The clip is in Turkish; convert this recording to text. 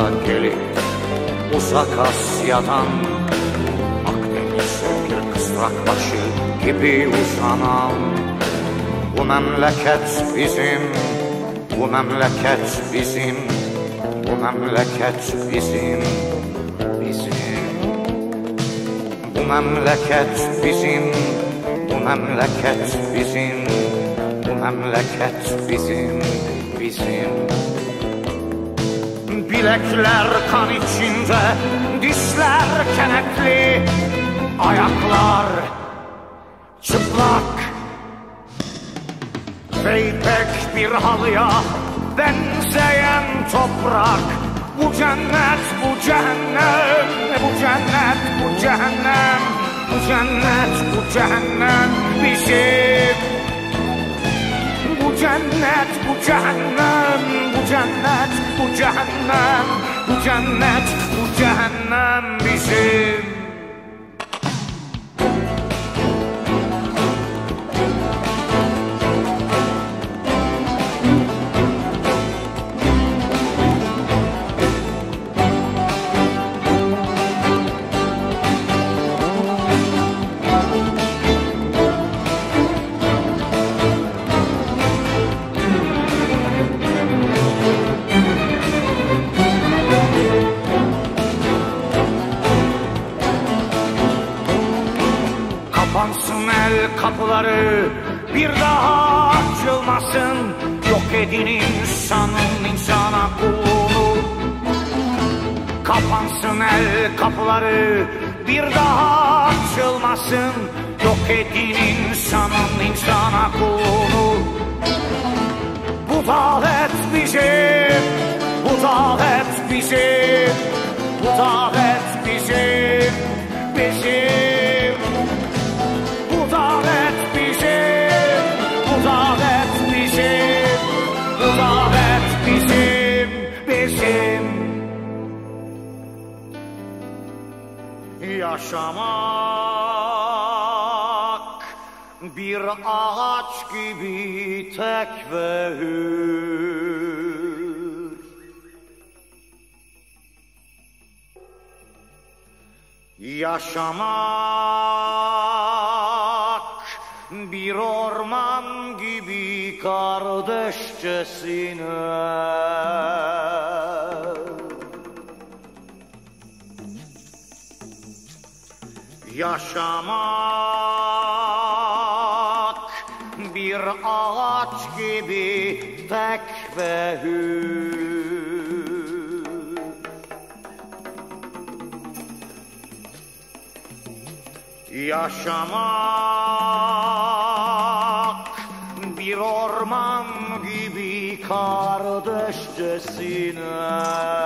Gelip uzak Asya'dan Akdeniz'e bir kısrak başı gibi uzanan. Bu memleket bizim, bu memleket bizim Bu memleket bizim, bizim. Bu memleket bizim, bu memleket bizim Bu memleket bizim, bizim Bilekler kan içinde, dişler kenetli, ayaklar çıplak. Ve ipek bir halıya benzeyen toprak. Bu cennet, bu cehennem, bu cennet, bu cehennem, bu cennet, bu cehennem bizim cennet, bu cehennem, bu cennet, bu cehennem, bu cennet, bu cehennem bizim. Kapıları bir daha açılmasın. Yok edin insanın insana kulluğunu Kapansın el kapıları bir daha açılmasın. Yok edin insanın insana kulluğunu Bu davet bizim, bu davet bizim Bu Yaşamak bir ağaç gibi tek ve hür. Yaşamak bir orman gibi kardeşçesine Yaşamak bir ağaç gibi tek ve hür. Yaşamak bir orman gibi kardeşçesine